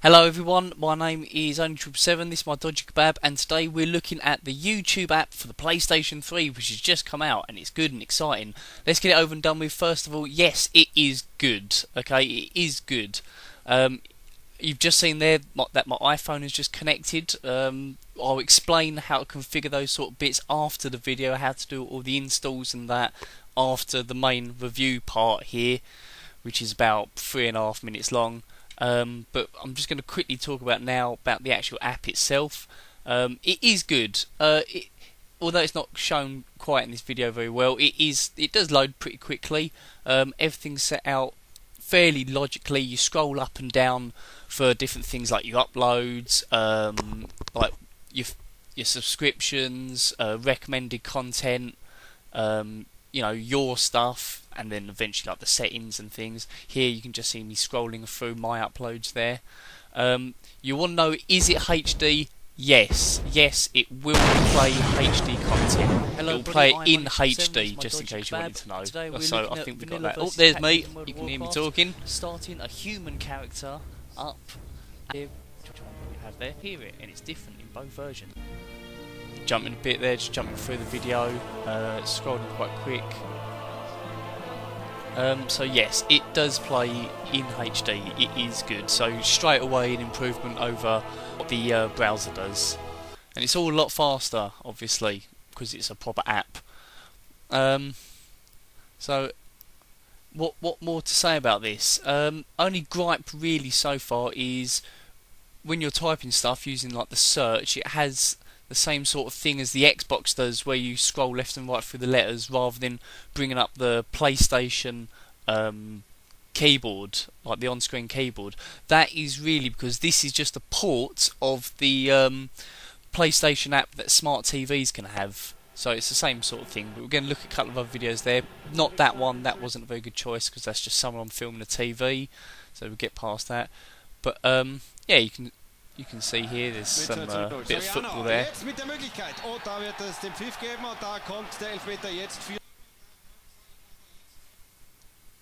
Hello everyone, my name is Only7, this is my Dodgy Kebab, and today we're looking at the YouTube app for the PlayStation 3, which has just come out, and it's good and exciting. Let's get it over and done with. First of all, yes, it is good, okay, it is good. Um, you've just seen there that my iPhone is just connected. Um, I'll explain how to configure those sort of bits after the video, how to do all the installs and that after the main review part here, which is about three and a half minutes long. Um, but I'm just going to quickly talk about now about the actual app itself. Um, it is good. Uh, it, although it's not shown quite in this video very well, it is. It does load pretty quickly. Um, everything's set out fairly logically. You scroll up and down for different things like your uploads, um, like your your subscriptions, uh, recommended content, um, you know your stuff, and then eventually like the settings and things. Here you can just see me scrolling through my uploads there. Um, you want to know is it HD? Yes, yes, it will play HD content. Hello, it will play it in HD, just in case you wanted to know. So I think we got that. Oh, there's me. You can hear me talking. Starting a human character up. Here, you have there? Hear it, and it's different in both versions. Jumping a bit there, just jumping through the video, uh, scrolling quite quick. Um, so yes, it does play in HD. It is good. So straight away an improvement over what the uh, browser does, and it's all a lot faster, obviously, because it's a proper app. Um, so what what more to say about this? Um, only gripe really so far is when you're typing stuff using like the search, it has the same sort of thing as the Xbox does, where you scroll left and right through the letters rather than bringing up the PlayStation um, keyboard, like the on-screen keyboard. That is really because this is just a port of the um, PlayStation app that smart TVs can have. So it's the same sort of thing. But we're going to look at a couple of other videos there. Not that one. That wasn't a very good choice because that's just someone filming a TV. So we'll get past that. But um, yeah, you can you can see here there's some uh, bit of football there.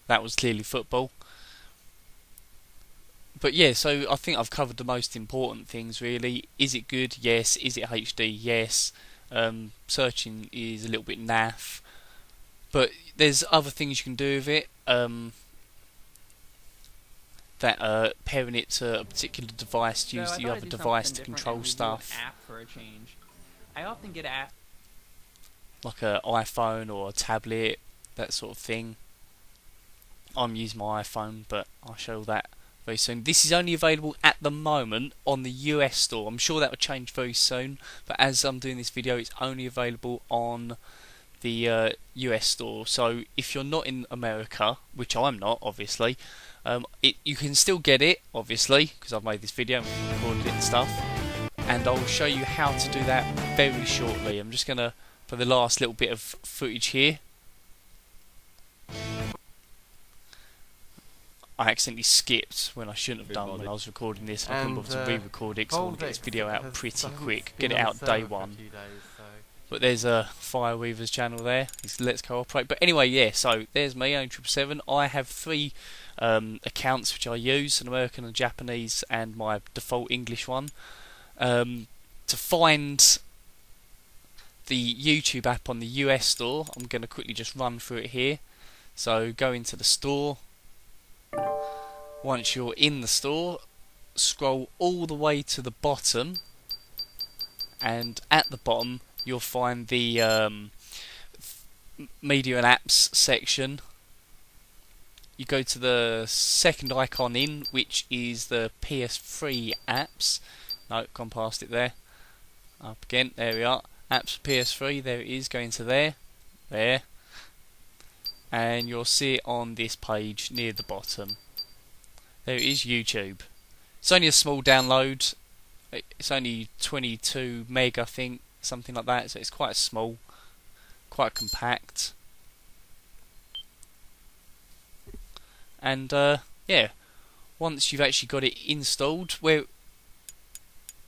That was clearly football. But yeah, so I think I've covered the most important things really. Is it good? Yes. Is it HD? Yes. Um, searching is a little bit naff. But there's other things you can do with it. Um, that uh, pairing it to a particular device to use so the other device to control stuff. app for a change. I often get app like an iPhone or a tablet, that sort of thing. I'm using my iPhone, but I'll show that very soon. This is only available at the moment on the US store. I'm sure that will change very soon, but as I'm doing this video, it's only available on the uh, US store. So if you're not in America, which I'm not, obviously, um, it, you can still get it, obviously, because I've made this video and recorded it and stuff. And I'll show you how to do that very shortly. I'm just going to, for the last little bit of footage here, I accidentally skipped when I shouldn't have done when I was recording this. I couldn't bother to uh, re-record it because I want to get this video out pretty quick. Get it out day one. But there's a Fireweaver's channel there. It's Let's Cooperate. But anyway, yeah, so there's me, Only777. I have three um, accounts which I use, an American and Japanese, and my default English one. Um, to find the YouTube app on the US store, I'm going to quickly just run through it here. So go into the store. Once you're in the store, scroll all the way to the bottom, and at the bottom you'll find the um, media and apps section you go to the second icon in, which is the PS3 apps. No, gone past it there. Up again, there we are. Apps for PS3, there it is, going to there. There. And you'll see it on this page near the bottom. There it is, YouTube. It's only a small download. It's only 22 meg, I think, something like that. So it's quite small, quite compact. and uh, yeah once you've actually got it installed where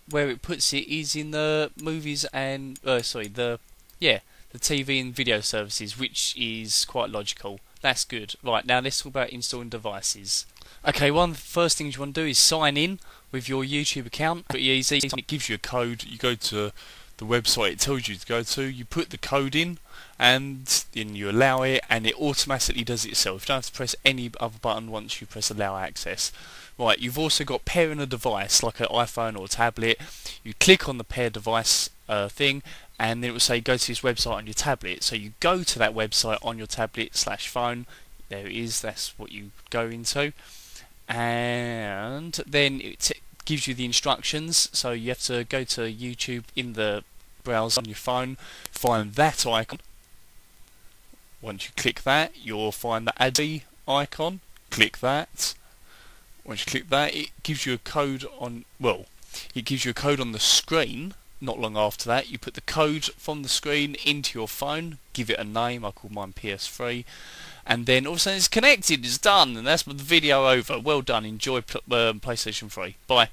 where it puts it is in the movies and uh, sorry the yeah the TV and video services which is quite logical that's good right now let's talk about installing devices Okay, one of the first things you want to do is sign in with your YouTube account. Pretty easy. It gives you a code. You go to the website it tells you to go to. You put the code in, and then you allow it, and it automatically does it itself. You don't have to press any other button once you press allow access. Right, you've also got pairing a device like an iPhone or tablet. You click on the pair device uh, thing, and then it will say go to this website on your tablet. So you go to that website on your tablet slash phone. There it is. That's what you go into, and then it gives you the instructions. So you have to go to YouTube in the browser on your phone, find that icon. Once you click that, you'll find the Adobe icon. Click that. Once you click that, it gives you a code on. Well, it gives you a code on the screen. Not long after that, you put the code from the screen into your phone. Give it a name. I call mine PS3 and then all of a sudden it's connected, it's done, and that's the video over. Well done, enjoy um, PlayStation 3. Bye.